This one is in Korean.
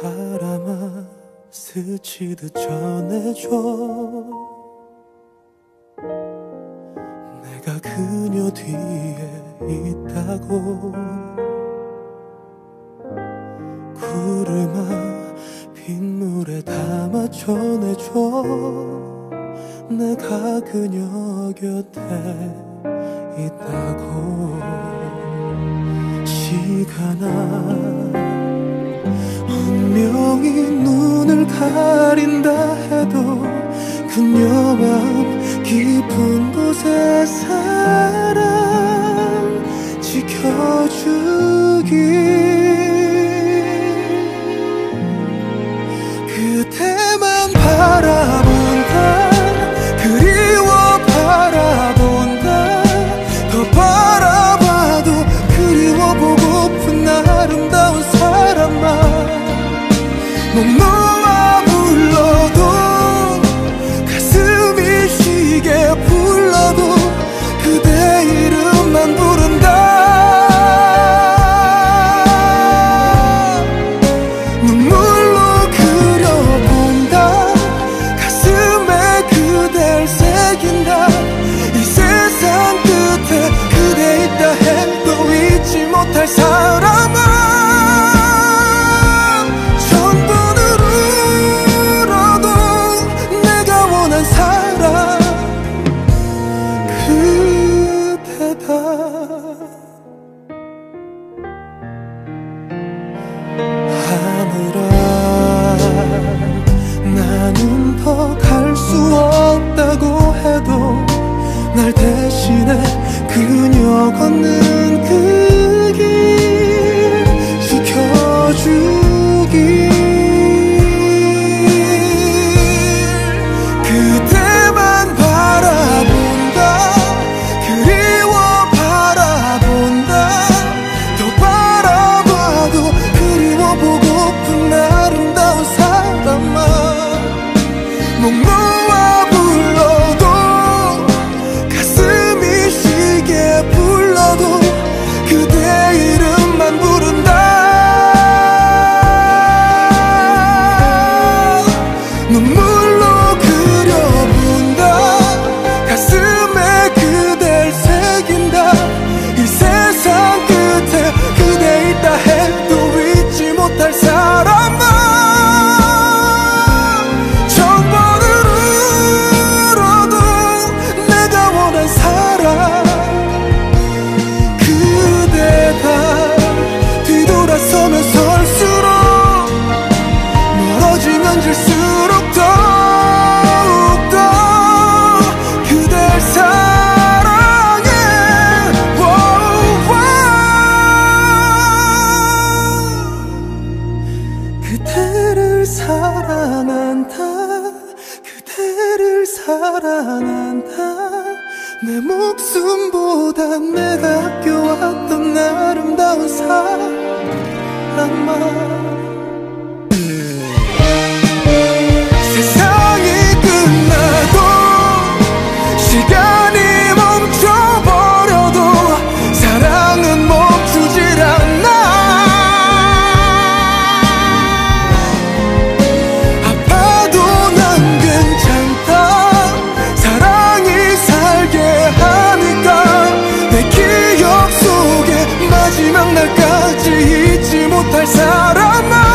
바람아 스치듯 전해줘. 내가 그녀 뒤에 있다고. 구름아 빗물에 담아 전해줘. 내가 그녀 곁에 있다고. 시간아 분명히 눈을 가린다 해도 그녀와 깊은 곳에 사랑 지켜주길 하늘아 나는 더 갈 수 없다고 해도 날 대신해 그녀 걷는 사랑한다. 그대를 사랑한다. 내 목숨보다 내가 껴왔던 아름다운 사랑만 못할 사람